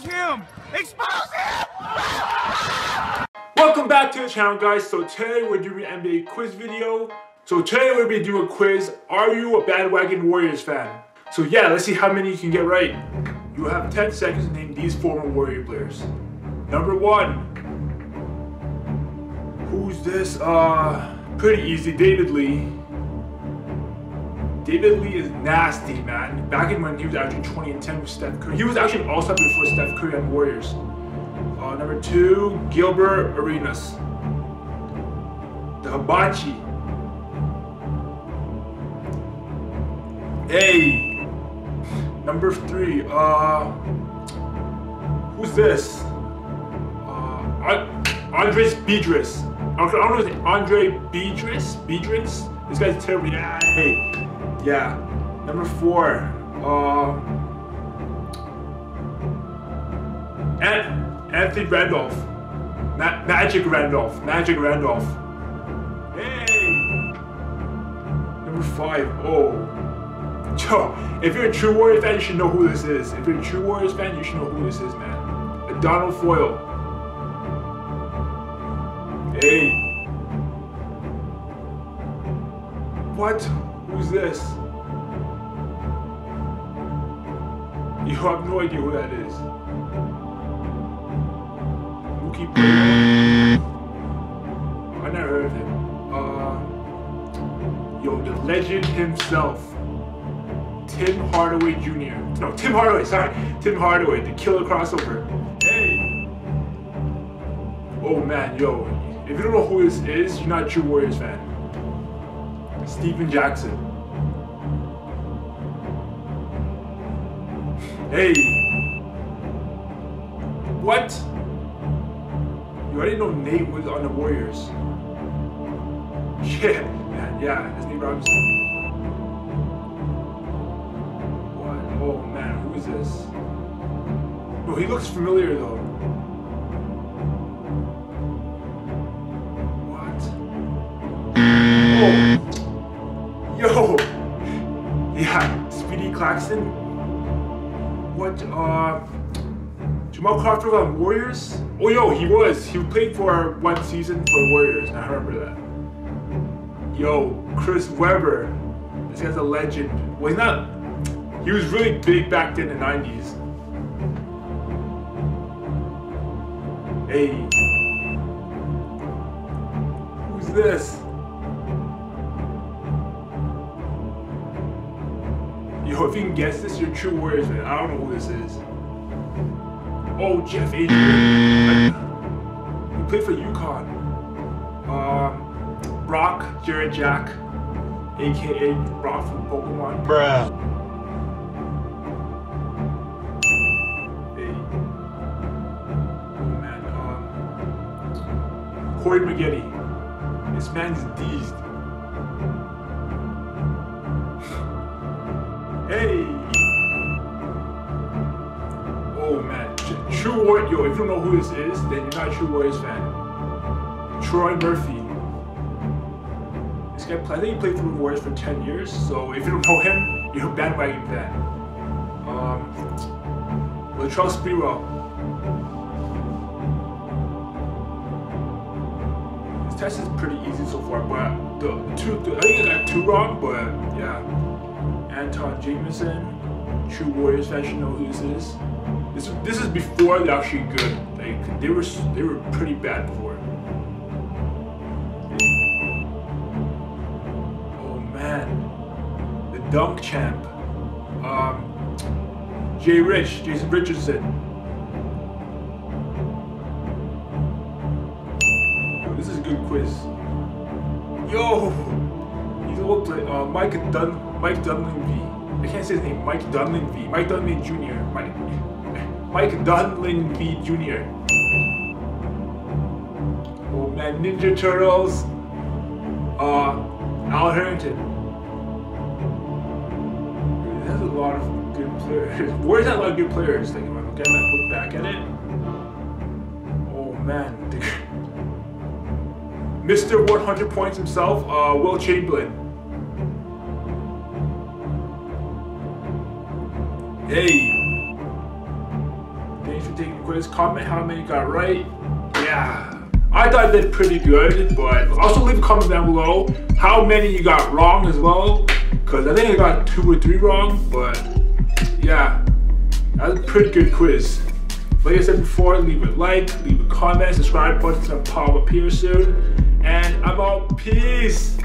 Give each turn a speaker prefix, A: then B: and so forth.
A: Expose him! Expose him!
B: Welcome back to the channel guys. So today we're doing an NBA quiz video. So today we're be doing a quiz. Are you a bandwagon Warriors fan? So yeah, let's see how many you can get right. You have 10 seconds to name these former Warrior players. Number one. Who's this? Uh, pretty easy. David Lee. David Lee is nasty, man. Back in when he was actually 20 and 10 with Steph Curry. He was actually also before Steph Curry and Warriors. Uh, number two, Gilbert Arenas. The Hibachi. Hey. Number three, uh, who's this? Uh, Andris Biedrins. I don't know if it's Andre Biedrins? Biedrins? This guy's terrible. Yeah, hey. Yeah. Number four. Uh, An Anthony Randolph. Ma Magic Randolph. Magic Randolph. Hey! Number five. Oh. Yo, if you're a true Warriors fan, you should know who this is. If you're a true Warriors fan, you should know who this is, man. Donald Foyle. Hey. What? Who's this? You have no idea who that is. Mookie Betts. I never heard of him. Uh, yo, the legend himself. Tim Hardaway Jr. No, Tim Hardaway, sorry. Tim Hardaway, the killer crossover. Hey! Oh man, yo, if you don't know who this is, you're not a true Warriors fan. Stephen Jackson. Hey! What? You already know Nate was on the Warriors. Yeah, man, yeah, his name Robinson. What? Oh man, who is this? Oh, he looks familiar though. Yeah, Speedy Claxton. What, uh... Jamal Crawford on Warriors? Oh, yo, he was. He played for one season for Warriors. I remember that. Yo, Chris Webber. This guy's a legend. Well, he's not... He was really big back then in the 90s. Hey. Who's this? Yo, if you can guess this, you're true Warriors fan. I don't know who this is. Oh, Jeff Adrien. He played for UConn. Um, Brock Jared Jack, aka Brock from Pokemon.
C: Bruh.
B: Hey. Oh man, um, Corey Maggette. This man's deezed. Hey! Oh man, Tr- True Warriors. Yo, if you don't know who this is, then you're not a True Warriors fan. Troy Murphy. This guy, I think he played the Warriors for 10 years, so if you don't know him, you're a bandwagon fan. Um, Latrell Sprewell. This test is pretty easy so far, but the two, I think I got two wrong, but yeah. Antawn Jamison, True Warriors should know who this is. This this is before they're actually good. Like they were they were pretty bad before. Oh man, the dunk champ, um, Jay Rich, Jason Richardson. Yo, this is a good quiz. Yo, uh, Mike Dun. Mike Dunleavy. I can't say his name. Mike Dunleavy. Mike Dunleavy Jr. Mike, Mike Dunleavy Jr. Oh man, Ninja Turtles. Uh, Al Harrington. There's a lot of good players. Where's that lot of good players? Like, if I look, at, look back at it. Oh man. Mr. 100 points himself, uh, Wilt Chamberlain. Hey. Thanks for taking the quiz. Comment how many you got right. Yeah. I thought I did pretty good, but also leave a comment down below how many you got wrong as well. Because I think I got two or three wrong, but yeah, That's a pretty good quiz. Like I said before, leave a like, leave a comment, subscribe button's gonna pop up here soon. And I'm out. Peace.